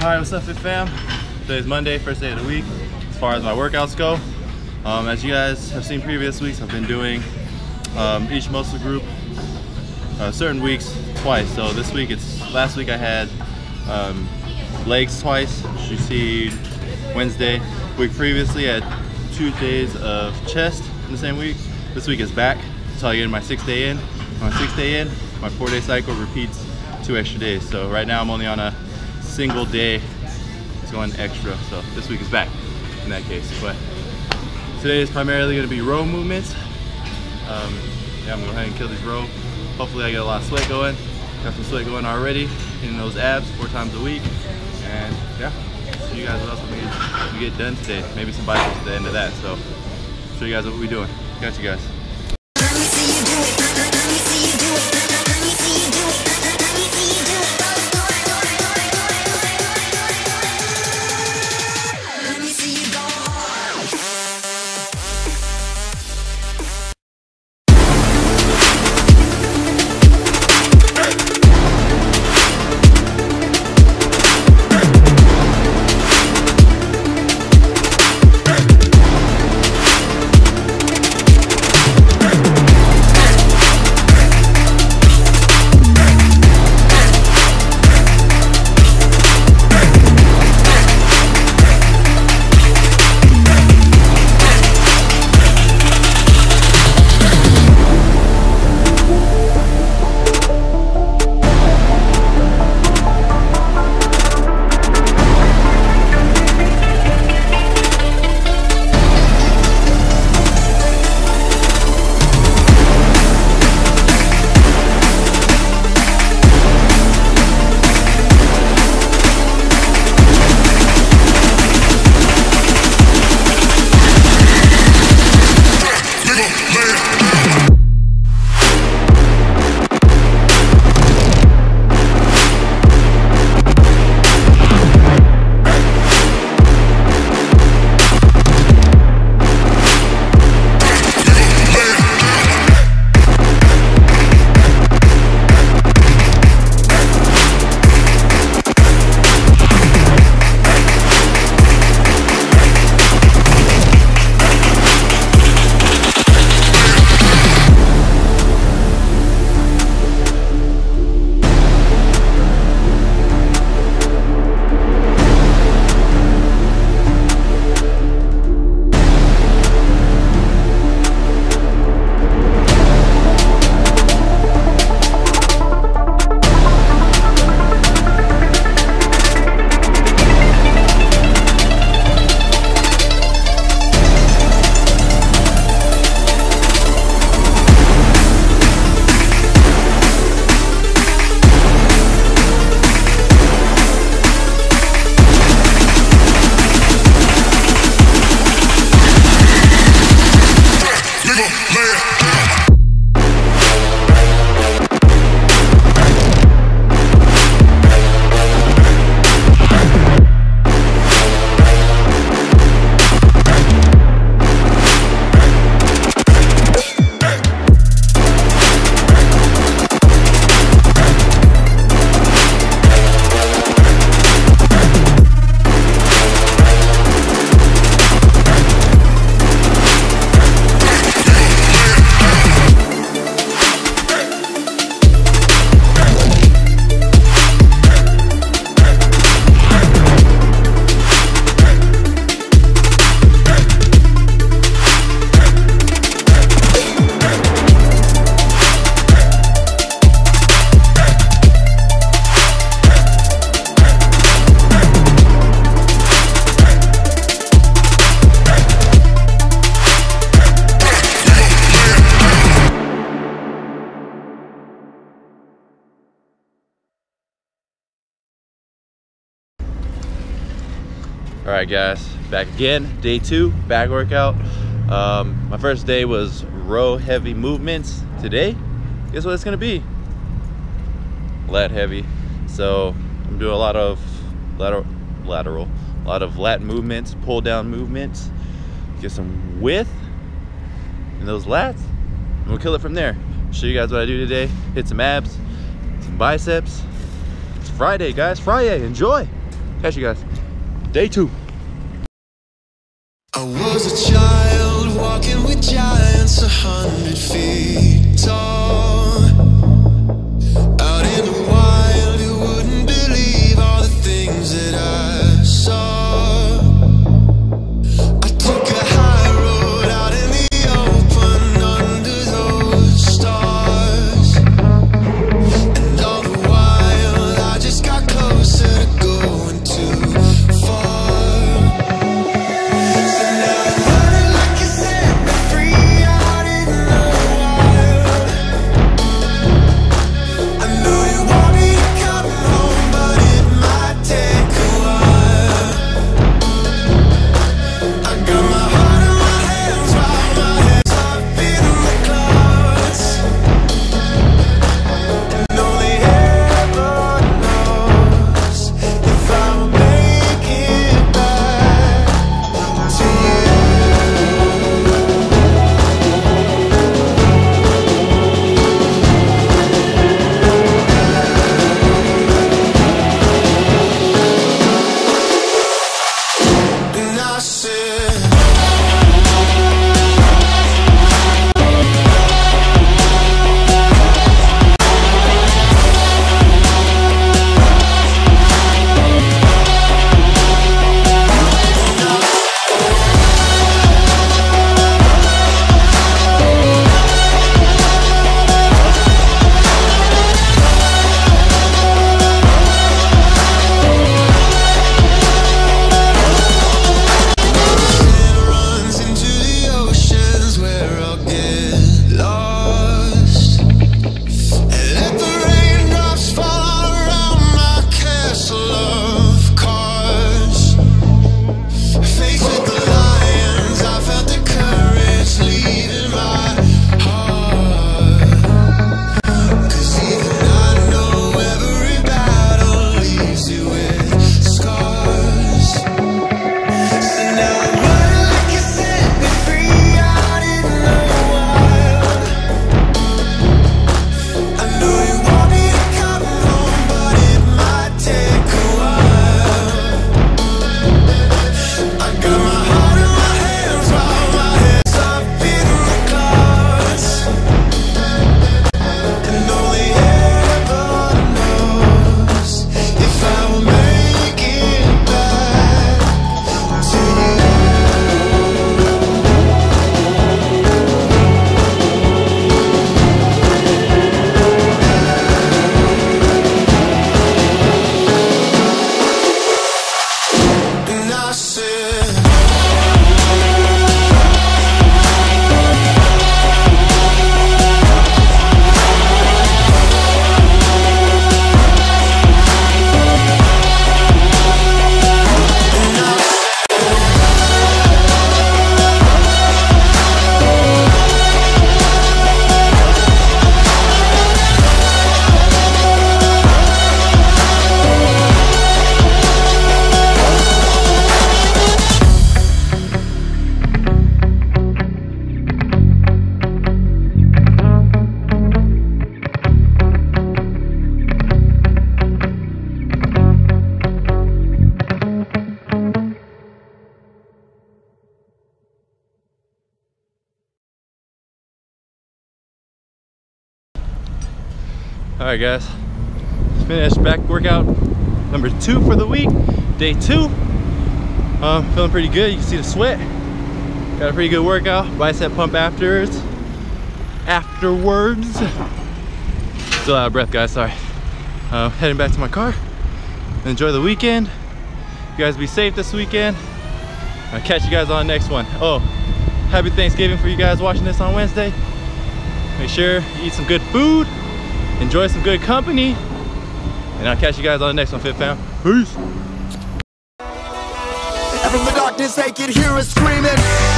Alright, what's up Fit Fam? Today's Monday, first day of the week. As far as my workouts go, um, as you guys have seen previous weeks, I've been doing um, each muscle group uh, certain weeks twice. So this week, it's last week I had um, legs twice. You see Wednesday. Week previously I had two days of chest in the same week. This week is back, so I get my sixth day in. My sixth day in, my four day cycle repeats two extra days. So right now I'm only on a single day. It's going extra. So this week is back in that case. But today is primarily going to be row movements. Um, yeah, I'm going to go ahead and kill these row. Hopefully I get a lot of sweat going. Got some sweat going already in those abs four times a week. And yeah, see you guys what else we get, we get done today. Maybe some biceps at the end of that. So show you guys what we're doing. Got you guys. Yeah. All right, guys, back again. Day two, back workout. Um, my first day was row heavy movements. Today, guess what it's gonna be? Lat heavy. So I'm doing a lot of lateral, lateral, a lot of lat movements, pull down movements. Get some width in those lats, and we'll kill it from there. Show you guys what I do today. Hit some abs, some biceps. It's Friday, guys. Friday. Enjoy. Catch you guys. Day two. I was a child walking with giants a hundred feet tall. All right, guys. Finished back workout number two for the week, day two. Um, feeling pretty good. You can see the sweat. Got a pretty good workout. Bicep pump afterwards. Afterwards. Still out of breath, guys. Sorry. Uh, heading back to my car. Enjoy the weekend. You guys be safe this weekend. I'll catch you guys on the next one. Oh, happy Thanksgiving for you guys watching this on Wednesday. Make sure you eat some good food, enjoy some good company, and I'll catch you guys on the next one, Fit Fam. Peace. And from the darkness they could hear us screaming